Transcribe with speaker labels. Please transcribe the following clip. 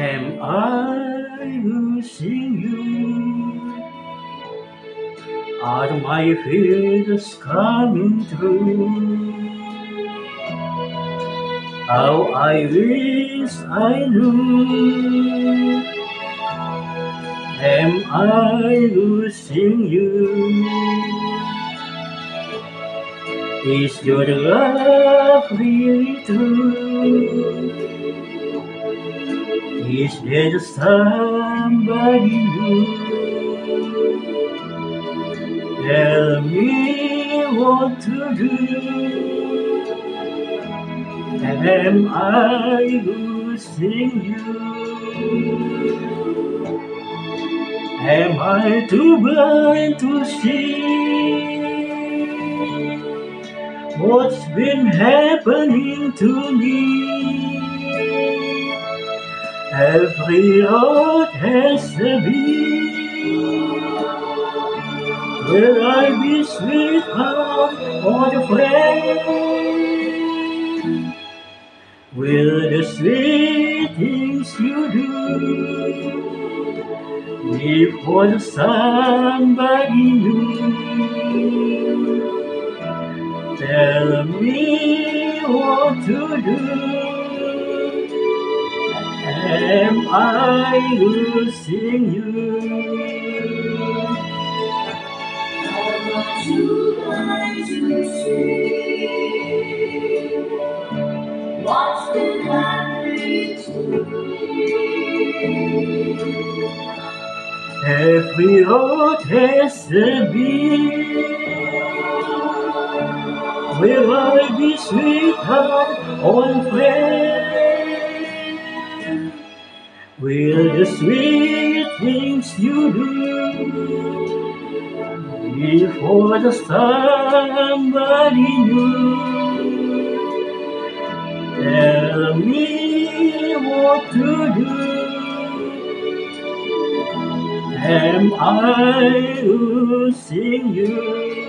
Speaker 1: Am I losing you? Are my fears coming true? How I wish I knew. Am I losing you? Is your love really true? Is there somebody new? Tell me what to do. Am I losing you? Am I too blind to see what's been happening to me? Every road has a beat. Will I be sweetheart or the friend? Will the sweet things you do be for somebody new? Tell me what to do. Am I losing you?
Speaker 2: too blind to see what's been to me.
Speaker 1: Every road has a beat. Will I be sweetheart or friend? Will the sweet things you do be for the somebody new? Tell me what to do. Am I losing you?